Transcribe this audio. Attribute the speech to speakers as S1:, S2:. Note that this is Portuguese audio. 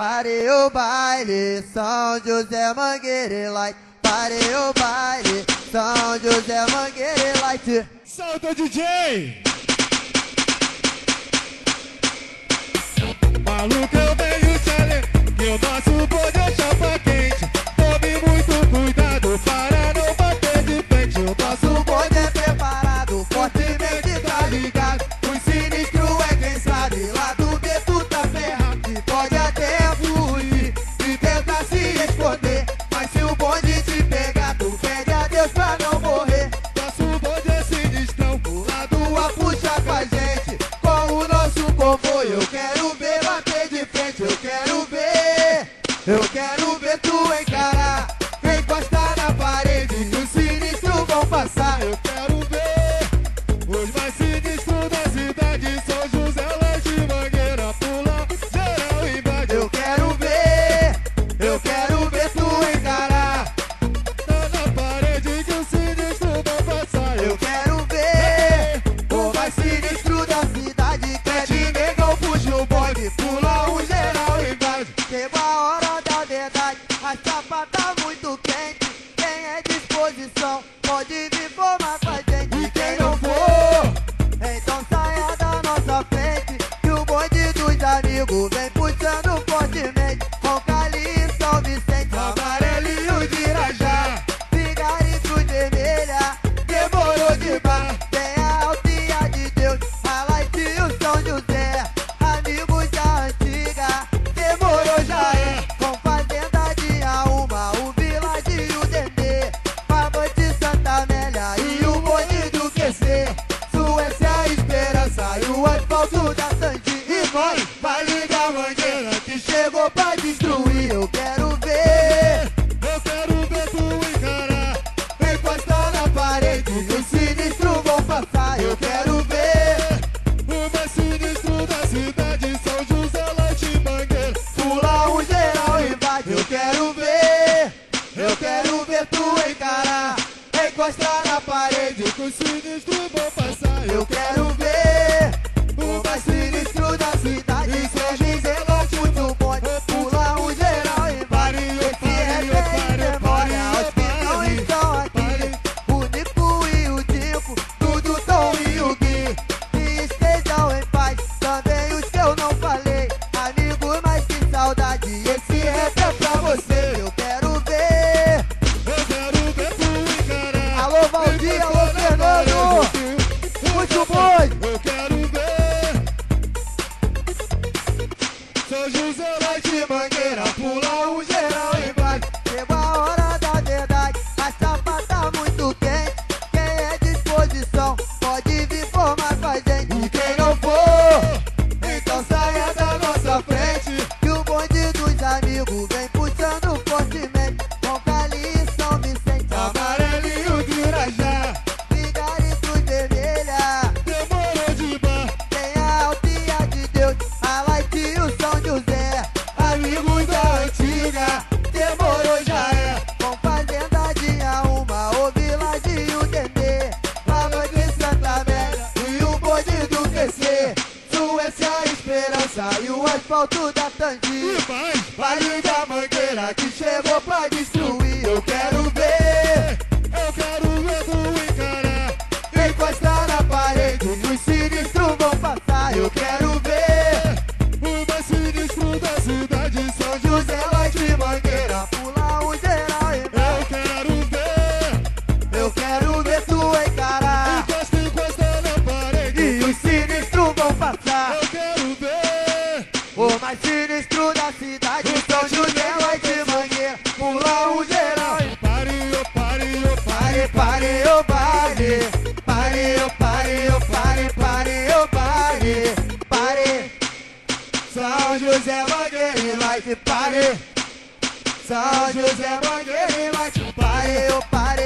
S1: Parei o baile, São José Mangueira Light. Parei o baile, São José Mangueira Light.
S2: Solta DJ! Maluco, eu vejo o
S1: chalé, que eu nosso poder chapa quem Eu quero ver
S2: tu
S1: em
S2: Digo-se neste Hoje José vai
S1: de mangueira, pula o geral e vai. Chegou a hora da verdade, a chapa tá muito quente. Quem é disposição, pode vir formar com a. E quem não for, então saia da nossa frente. Que o bonde dos amigos vem puxando forte. e o asfalto da
S2: Tandy.
S1: Vale da mangueira que chegou pra destruir. Eu quero ver,
S2: eu quero ver tu encarar.
S1: Encostar na parede, os sinistros vão passar. Eu quero
S2: pare, pare, o
S1: pare. Pare, oh, pare, o pare, pare, pare. Pare. São José Mangueira, like pare. São José Mangueira, like pare, o pare.